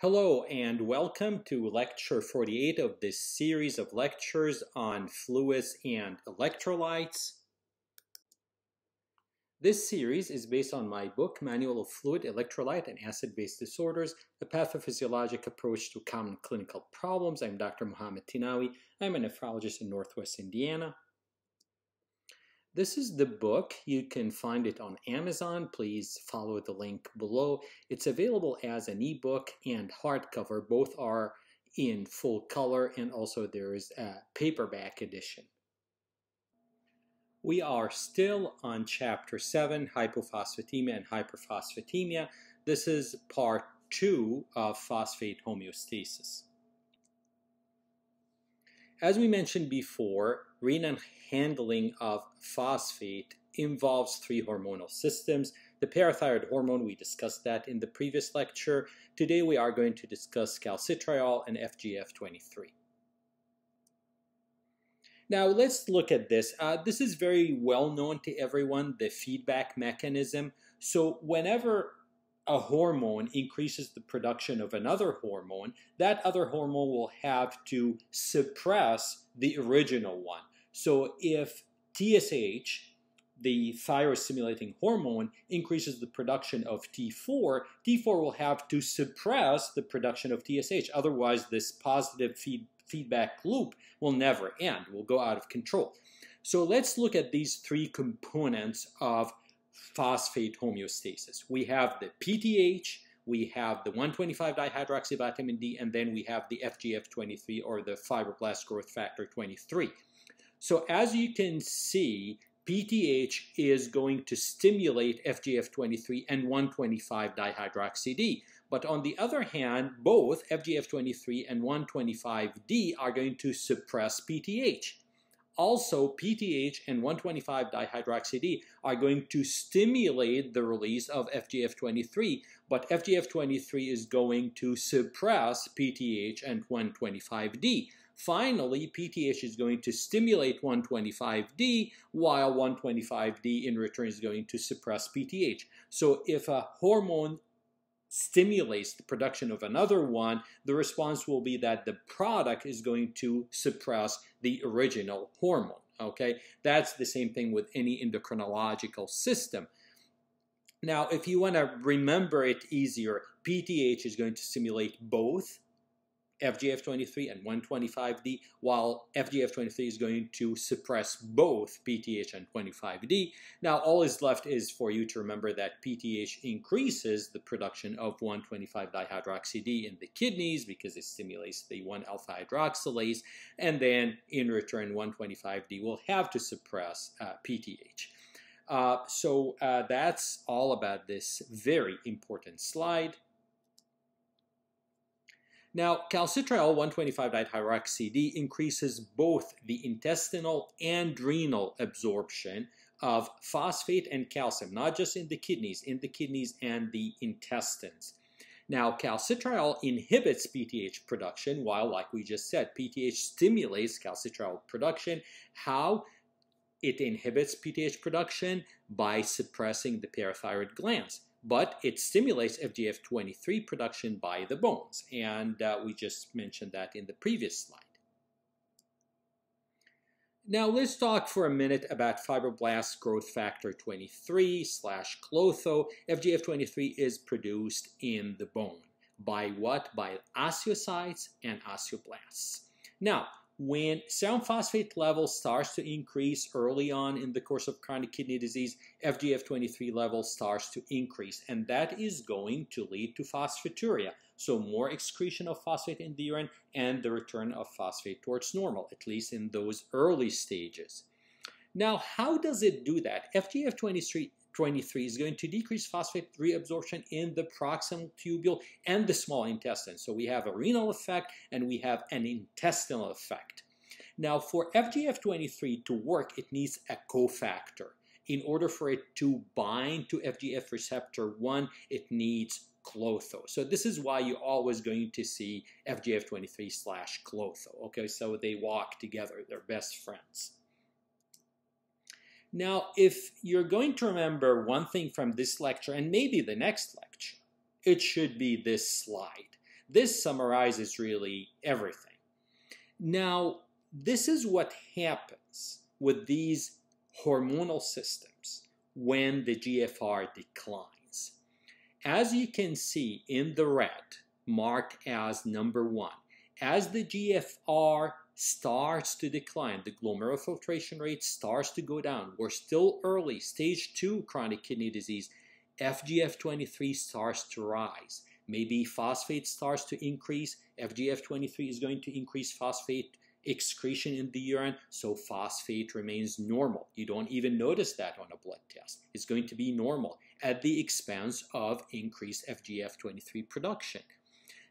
Hello and welcome to lecture 48 of this series of lectures on fluids and electrolytes. This series is based on my book, Manual of Fluid, Electrolyte, and Acid-Base Disorders, a pathophysiologic approach to common clinical problems. I'm Dr. Mohammad Tinawi. I'm a nephrologist in Northwest Indiana. This is the book. You can find it on Amazon. Please follow the link below. It's available as an ebook and hardcover. Both are in full color and also there is a paperback edition. We are still on chapter 7, hypophosphatemia and hyperphosphatemia. This is part 2 of phosphate homeostasis. As we mentioned before, renal handling of phosphate involves three hormonal systems. The parathyroid hormone, we discussed that in the previous lecture. Today we are going to discuss calcitriol and FGF23. Now let's look at this. Uh, this is very well known to everyone, the feedback mechanism. So whenever a hormone increases the production of another hormone, that other hormone will have to suppress the original one. So if TSH, the thyroid stimulating hormone, increases the production of T4, T4 will have to suppress the production of TSH. Otherwise, this positive feed, feedback loop will never end, will go out of control. So let's look at these three components of phosphate homeostasis. We have the PTH, we have the 125-dihydroxyvitamin D, and then we have the FGF23 or the fibroblast growth factor 23. So as you can see, PTH is going to stimulate FGF23 and 125-dihydroxy-D. But on the other hand, both FGF23 and 125D are going to suppress PTH. Also, PTH and 125-dihydroxy-D are going to stimulate the release of FGF23, but FGF23 is going to suppress PTH and 125D. Finally, PTH is going to stimulate 125D, while 125D in return is going to suppress PTH. So if a hormone stimulates the production of another one, the response will be that the product is going to suppress the original hormone. Okay, that's the same thing with any endocrinological system. Now, if you want to remember it easier, PTH is going to stimulate both FGF23 and 125D, while FGF23 is going to suppress both PTH and 25D. Now, all is left is for you to remember that PTH increases the production of 125-dihydroxy-D in the kidneys because it stimulates the 1-alpha hydroxylase, and then in return, 125D will have to suppress uh, PTH. Uh, so uh, that's all about this very important slide. Now, calcitriol 125-dihydroxy-D increases both the intestinal and renal absorption of phosphate and calcium, not just in the kidneys, in the kidneys and the intestines. Now, calcitriol inhibits PTH production, while, like we just said, PTH stimulates calcitriol production. How? It inhibits PTH production by suppressing the parathyroid glands but it stimulates FGF23 production by the bones. And uh, we just mentioned that in the previous slide. Now let's talk for a minute about fibroblast growth factor 23 slash Klotho. FGF23 is produced in the bone. By what? By osteocytes and osteoblasts. Now, when serum phosphate level starts to increase early on in the course of chronic kidney disease, FGF23 level starts to increase, and that is going to lead to phosphaturia. So more excretion of phosphate in the urine and the return of phosphate towards normal, at least in those early stages. Now, how does it do that? FGF23 23 is going to decrease phosphate reabsorption in the proximal tubule and the small intestine. So we have a renal effect and we have an intestinal effect. Now for FGF23 to work, it needs a cofactor. In order for it to bind to FGF receptor 1, it needs Klotho. So this is why you're always going to see FGF23 slash Klotho. Okay, so they walk together. They're best friends. Now, if you're going to remember one thing from this lecture, and maybe the next lecture, it should be this slide. This summarizes really everything. Now, this is what happens with these hormonal systems when the GFR declines. As you can see in the red, marked as number one, as the GFR starts to decline, the glomerular filtration rate starts to go down. We're still early, stage two chronic kidney disease. FGF23 starts to rise. Maybe phosphate starts to increase. FGF23 is going to increase phosphate excretion in the urine, so phosphate remains normal. You don't even notice that on a blood test. It's going to be normal at the expense of increased FGF23 production.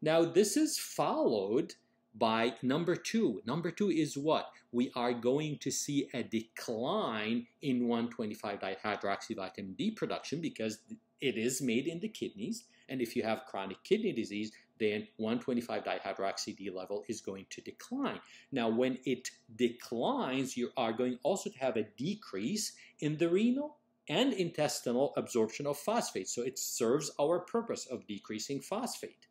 Now, this is followed by number two. Number two is what? We are going to see a decline in 125 dihydroxyvitamin D production because it is made in the kidneys. And if you have chronic kidney disease, then 125 dihydroxy D level is going to decline. Now, when it declines, you are going also to have a decrease in the renal and intestinal absorption of phosphate. So it serves our purpose of decreasing phosphate.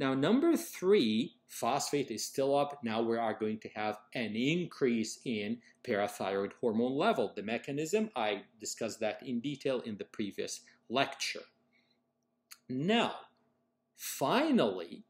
Now, number three, phosphate is still up. Now we are going to have an increase in parathyroid hormone level. The mechanism, I discussed that in detail in the previous lecture. Now, finally,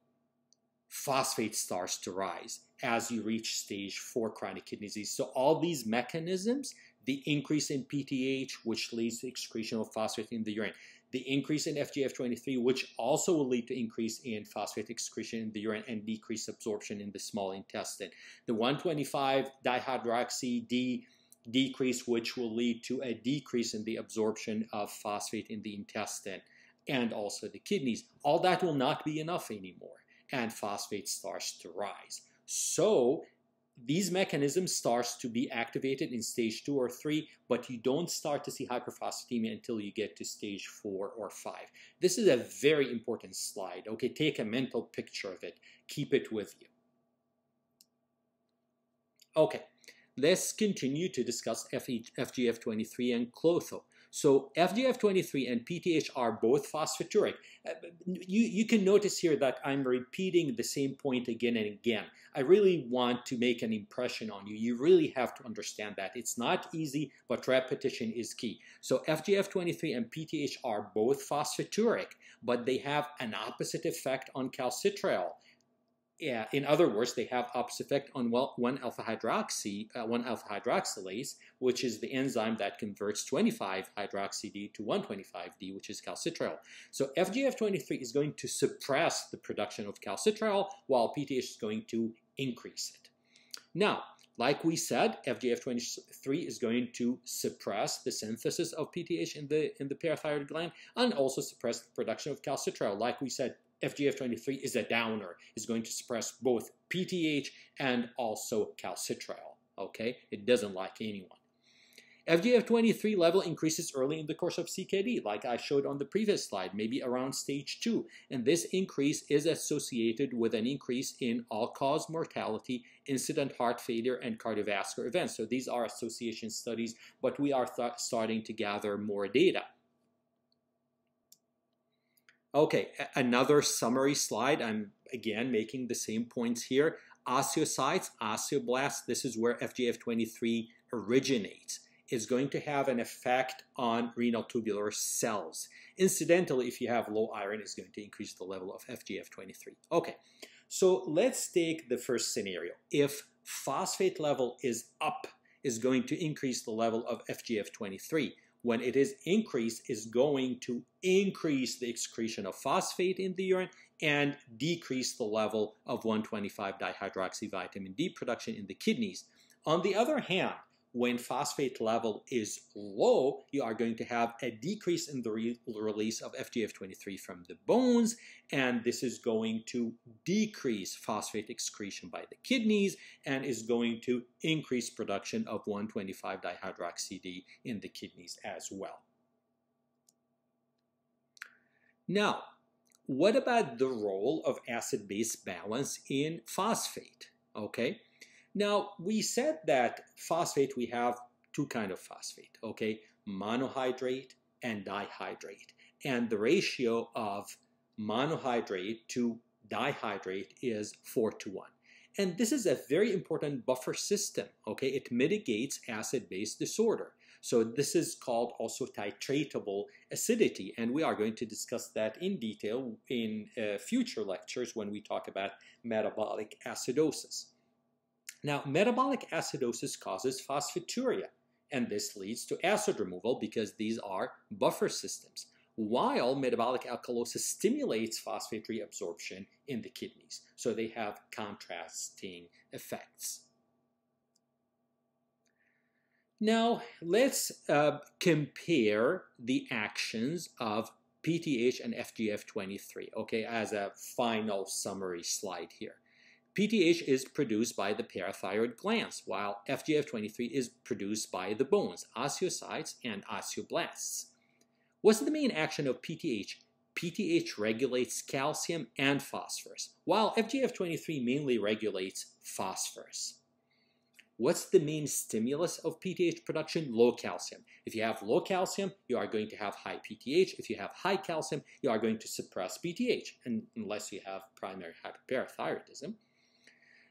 phosphate starts to rise as you reach stage 4 chronic kidney disease. So all these mechanisms, the increase in PTH, which leads to excretion of phosphate in the urine, the increase in FGF23, which also will lead to increase in phosphate excretion in the urine and decreased absorption in the small intestine. The 125 dihydroxy D decrease, which will lead to a decrease in the absorption of phosphate in the intestine and also the kidneys. All that will not be enough anymore, and phosphate starts to rise. So these mechanisms starts to be activated in stage two or three, but you don't start to see hyperphosphatemia until you get to stage four or five. This is a very important slide. Okay, take a mental picture of it. Keep it with you. Okay, let's continue to discuss FGF23 and Klotho. So FGF23 and PTH are both phosphaturic. Uh, you, you can notice here that I'm repeating the same point again and again. I really want to make an impression on you. You really have to understand that. It's not easy, but repetition is key. So FGF23 and PTH are both phosphaturic, but they have an opposite effect on calcitriol yeah, in other words, they have opposite effect on 1-alpha hydroxy, uh, 1-alpha hydroxylase, which is the enzyme that converts 25-hydroxy-D to 125-D, which is calcitriol. So FGF23 is going to suppress the production of calcitriol, while PTH is going to increase it. Now, like we said, FGF23 is going to suppress the synthesis of PTH in the in the parathyroid gland and also suppress the production of calcitriol. Like we said, FGF23 is a downer, is going to suppress both PTH and also calcitriol. Okay, it doesn't like anyone. FGF23 level increases early in the course of CKD, like I showed on the previous slide, maybe around stage 2. And this increase is associated with an increase in all-cause mortality, incident heart failure, and cardiovascular events. So these are association studies, but we are starting to gather more data. Okay, another summary slide. I'm again making the same points here. Osteocytes, osteoblasts, this is where FGF23 originates, is going to have an effect on renal tubular cells. Incidentally, if you have low iron, it's going to increase the level of FGF23. Okay, so let's take the first scenario. If phosphate level is up, is going to increase the level of FGF23 when it is increased is going to increase the excretion of phosphate in the urine and decrease the level of 125 dihydroxyvitamin D production in the kidneys. On the other hand, when phosphate level is low, you are going to have a decrease in the re release of FGF23 from the bones, and this is going to decrease phosphate excretion by the kidneys and is going to increase production of 125 dihydroxy-D in the kidneys as well. Now, what about the role of acid-base balance in phosphate? Okay, now, we said that phosphate, we have two kind of phosphate, okay? Monohydrate and dihydrate. And the ratio of monohydrate to dihydrate is 4 to 1. And this is a very important buffer system, okay? It mitigates acid-base disorder. So this is called also titratable acidity, and we are going to discuss that in detail in uh, future lectures when we talk about metabolic acidosis. Now, metabolic acidosis causes phosphaturia, and this leads to acid removal because these are buffer systems, while metabolic alkalosis stimulates phosphate reabsorption in the kidneys. So they have contrasting effects. Now, let's uh, compare the actions of PTH and FGF23, okay, as a final summary slide here. PTH is produced by the parathyroid glands, while FGF23 is produced by the bones, osteocytes, and osteoblasts. What's the main action of PTH? PTH regulates calcium and phosphorus, while FGF23 mainly regulates phosphorus. What's the main stimulus of PTH production? Low calcium. If you have low calcium, you are going to have high PTH. If you have high calcium, you are going to suppress PTH, unless you have primary hyperparathyroidism.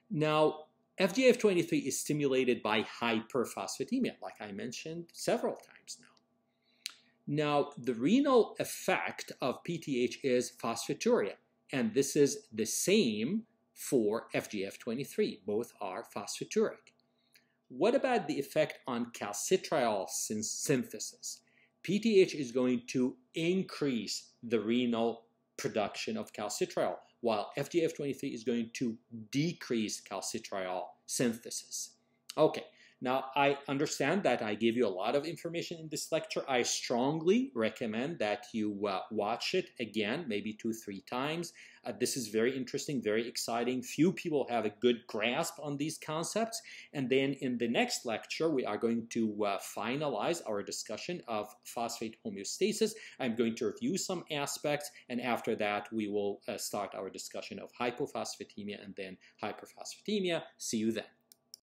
Now, FGF23 is stimulated by hyperphosphatemia, like I mentioned several times now. Now, the renal effect of PTH is phosphaturia, and this is the same for FGF23. Both are phosphaturic. What about the effect on calcitriol synthesis? PTH is going to increase the renal production of calcitriol, while FGF23 is going to decrease calcitriol synthesis. Okay, now, I understand that I gave you a lot of information in this lecture. I strongly recommend that you uh, watch it again, maybe two, three times. Uh, this is very interesting, very exciting. Few people have a good grasp on these concepts. And then in the next lecture, we are going to uh, finalize our discussion of phosphate homeostasis. I'm going to review some aspects, and after that, we will uh, start our discussion of hypophosphatemia and then hyperphosphatemia. See you then.